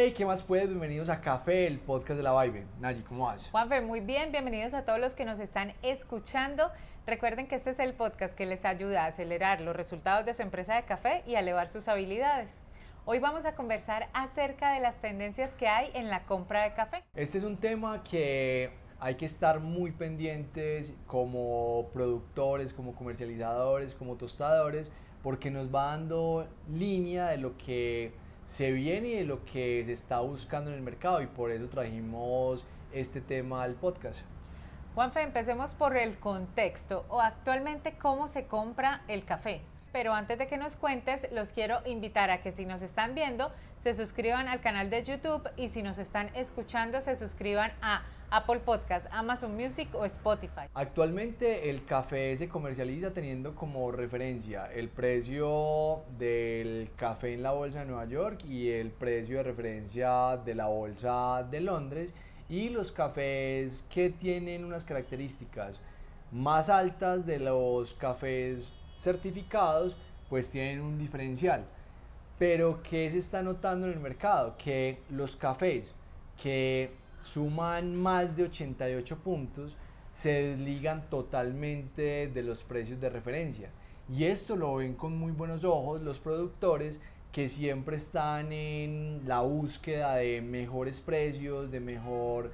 Hey, ¿qué más puedes? Bienvenidos a Café, el podcast de la Vibe. Nayi, ¿cómo vas? Juanfe, muy bien, bienvenidos a todos los que nos están escuchando. Recuerden que este es el podcast que les ayuda a acelerar los resultados de su empresa de café y a elevar sus habilidades. Hoy vamos a conversar acerca de las tendencias que hay en la compra de café. Este es un tema que hay que estar muy pendientes como productores, como comercializadores, como tostadores, porque nos va dando línea de lo que se viene y de lo que se está buscando en el mercado y por eso trajimos este tema al podcast. Juanfe, empecemos por el contexto o actualmente cómo se compra el café. Pero antes de que nos cuentes, los quiero invitar a que si nos están viendo, se suscriban al canal de YouTube y si nos están escuchando, se suscriban a Apple Podcast, Amazon Music o Spotify. Actualmente el café se comercializa teniendo como referencia el precio del café en la bolsa de Nueva York y el precio de referencia de la bolsa de Londres y los cafés que tienen unas características más altas de los cafés certificados pues tienen un diferencial. Pero ¿qué se está notando en el mercado? Que los cafés que suman más de 88 puntos se desligan totalmente de los precios de referencia. Y esto lo ven con muy buenos ojos los productores que siempre están en la búsqueda de mejores precios, de mejor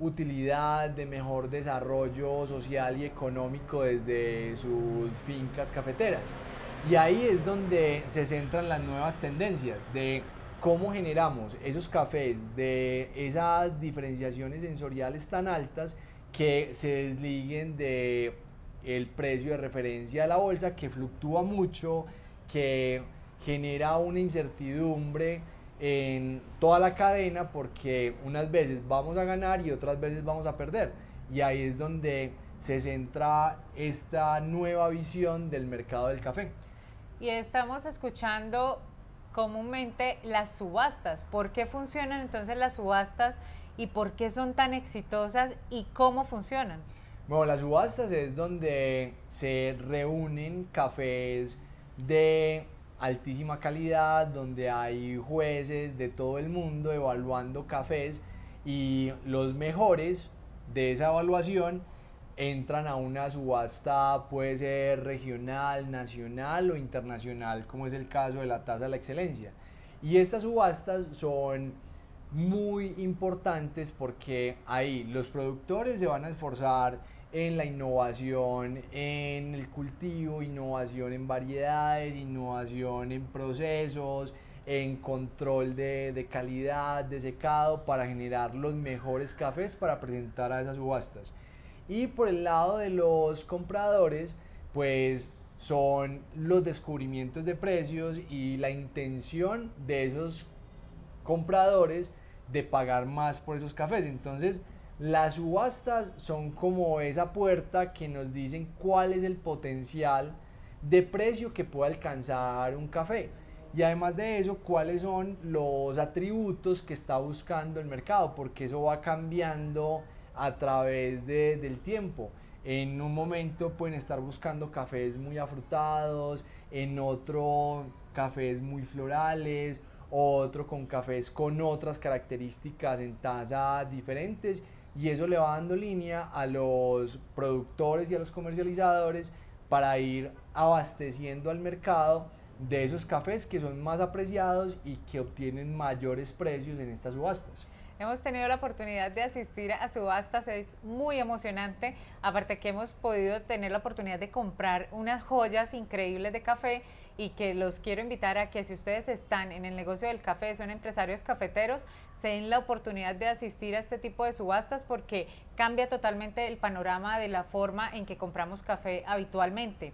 utilidad, de mejor desarrollo social y económico desde sus fincas cafeteras. Y ahí es donde se centran las nuevas tendencias de cómo generamos esos cafés de esas diferenciaciones sensoriales tan altas que se desliguen de el precio de referencia de la bolsa que fluctúa mucho, que genera una incertidumbre en toda la cadena porque unas veces vamos a ganar y otras veces vamos a perder. Y ahí es donde se centra esta nueva visión del mercado del café. Y estamos escuchando comúnmente las subastas. ¿Por qué funcionan entonces las subastas y por qué son tan exitosas y cómo funcionan? Bueno, las subastas es donde se reúnen cafés de altísima calidad, donde hay jueces de todo el mundo evaluando cafés y los mejores de esa evaluación entran a una subasta, puede ser regional, nacional o internacional, como es el caso de la tasa de la excelencia. Y estas subastas son muy importantes porque ahí los productores se van a esforzar en la innovación en el cultivo, innovación en variedades, innovación en procesos, en control de, de, calidad, de secado, para generar los mejores cafés para presentar a esas subastas. Y por el lado de los compradores, pues son los descubrimientos de precios y la intención de esos compradores de pagar más por esos cafés. Entonces, las subastas son como esa puerta que nos dicen cuál es el potencial de precio que puede alcanzar un café. Y además de eso, cuáles son los atributos que está buscando el mercado, porque eso va cambiando a través de, del tiempo. En un momento pueden estar buscando cafés muy afrutados, en otro cafés muy florales, otro con cafés con otras características en taza diferentes y eso le va dando línea a los productores y a los comercializadores para ir abasteciendo al mercado de esos cafés que son más apreciados y que obtienen mayores precios en estas subastas. Hemos tenido la oportunidad de asistir a subastas, es muy emocionante, aparte que hemos podido tener la oportunidad de comprar unas joyas increíbles de café y que los quiero invitar a que si ustedes están en el negocio del café, son empresarios cafeteros, se den la oportunidad de asistir a este tipo de subastas porque cambia totalmente el panorama de la forma en que compramos café habitualmente.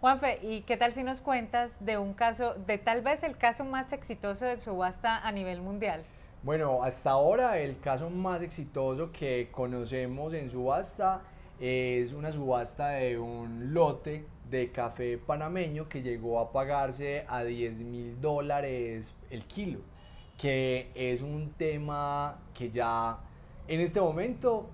Juanfe, ¿y qué tal si nos cuentas de un caso, de tal vez el caso más exitoso de subasta a nivel mundial? Bueno, hasta ahora el caso más exitoso que conocemos en subasta es una subasta de un lote de café panameño que llegó a pagarse a 10 mil dólares el kilo, que es un tema que ya en este momento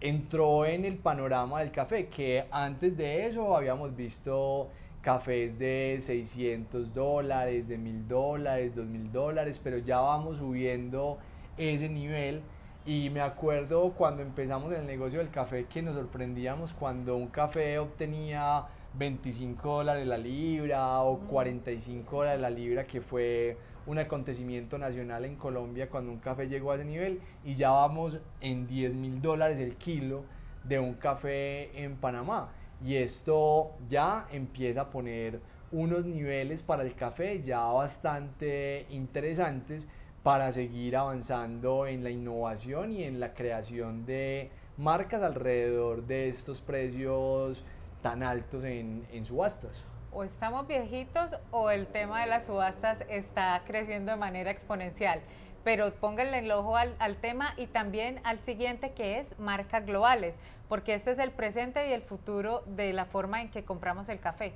entró en el panorama del café, que antes de eso habíamos visto cafés de 600 dólares, de 1000 dólares, 2000 dólares, pero ya vamos subiendo ese nivel. Y me acuerdo cuando empezamos el negocio del café que nos sorprendíamos cuando un café obtenía 25 dólares la libra o 45 dólares la libra, que fue un acontecimiento nacional en Colombia cuando un café llegó a ese nivel. Y ya vamos en 10 mil dólares el kilo de un café en Panamá y esto ya empieza a poner unos niveles para el café ya bastante interesantes para seguir avanzando en la innovación y en la creación de marcas alrededor de estos precios tan altos en, en subastas. O estamos viejitos o el tema de las subastas está creciendo de manera exponencial pero pónganle el ojo al, al, tema y también al siguiente que es marcas globales, porque este es el presente y el futuro de la forma en que compramos el café.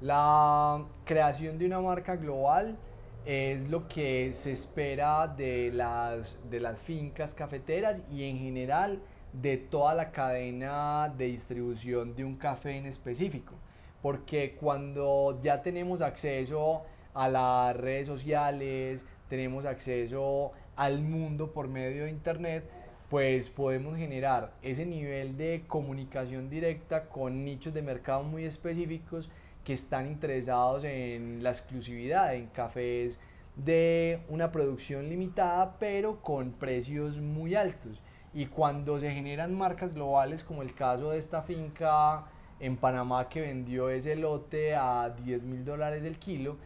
La creación de una marca global es lo que se espera de las, de las fincas cafeteras y en general de toda la cadena de distribución de un café en específico. Porque cuando ya tenemos acceso a las redes sociales, tenemos acceso al mundo por medio de Internet, pues podemos generar ese nivel de comunicación directa con nichos de mercado muy específicos que están interesados en la exclusividad, en cafés de una producción limitada, pero con precios muy altos. Y cuando se generan marcas globales, como el caso de esta finca en Panamá que vendió ese lote a 10 mil dólares el kilo,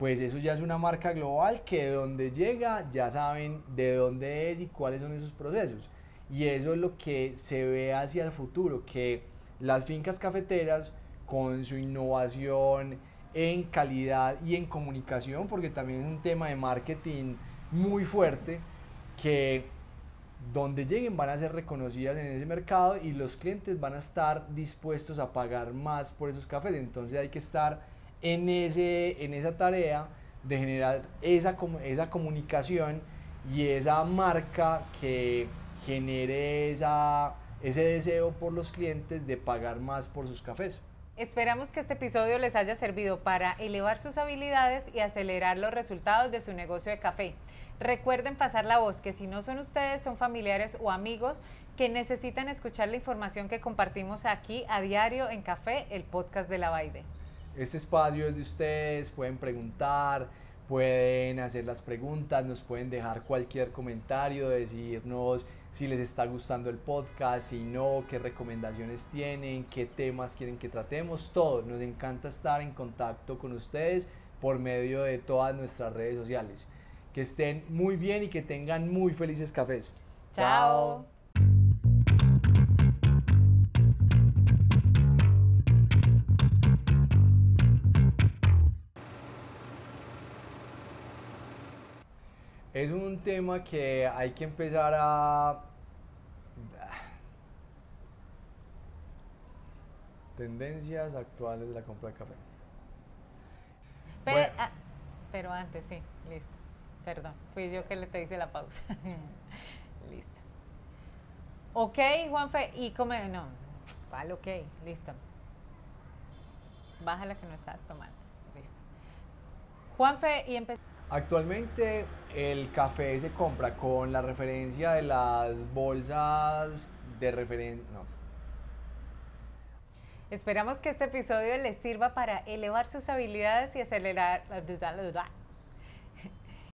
pues eso ya es una marca global que de donde llega ya saben de dónde es y cuáles son esos procesos. Y eso es lo que se ve hacia el futuro, que las fincas cafeteras con su innovación en calidad y en comunicación, porque también es un tema de marketing muy fuerte, que donde lleguen van a ser reconocidas en ese mercado y los clientes van a estar dispuestos a pagar más por esos cafés. Entonces hay que estar en, ese, en esa tarea de generar esa, esa comunicación y esa marca que genere esa, ese deseo por los clientes de pagar más por sus cafés. Esperamos que este episodio les haya servido para elevar sus habilidades y acelerar los resultados de su negocio de café. Recuerden pasar la voz que si no son ustedes, son familiares o amigos que necesitan escuchar la información que compartimos aquí a diario en Café, el podcast de la Baide. Este espacio es de ustedes, pueden preguntar, pueden hacer las preguntas, nos pueden dejar cualquier comentario, decirnos si les está gustando el podcast, si no, qué recomendaciones tienen, qué temas quieren que tratemos, todo. Nos encanta estar en contacto con ustedes por medio de todas nuestras redes sociales. Que estén muy bien y que tengan muy felices cafés. Chao. Es un tema que hay que empezar a... Tendencias actuales de la compra de café. Ah, pero, antes, sí, listo. Perdón, fui yo que le te hice la pausa. listo. Ok, Juanfe, y come... No, vale, ok, listo. Bájala que no estás tomando. Listo. Juanfe, y empezamos. Actualmente el café se compra con la referencia de las bolsas de referencia. No. Esperamos que este episodio les sirva para elevar sus habilidades y acelerar